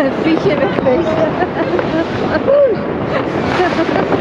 fietsje weg geweest.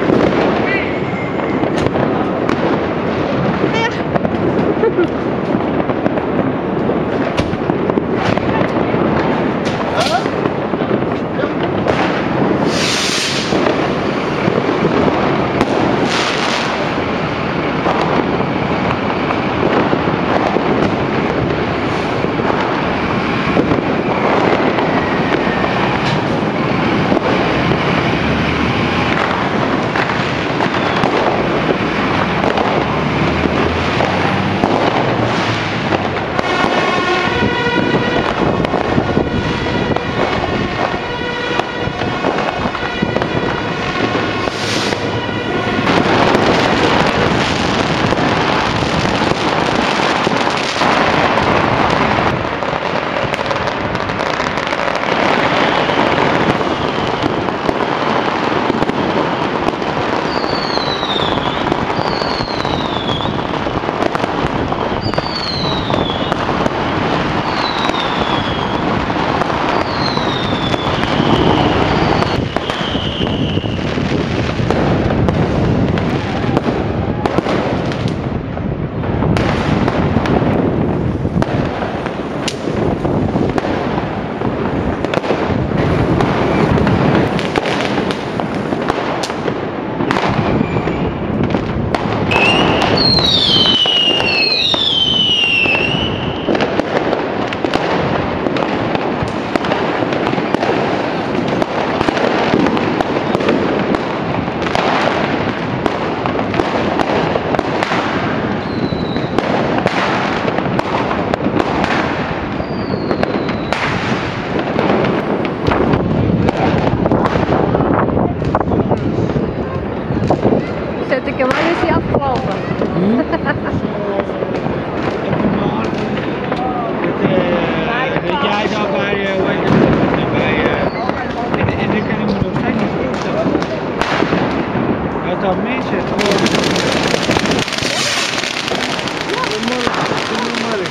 Goedemorgen, goedemorgen.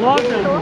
Wat dan?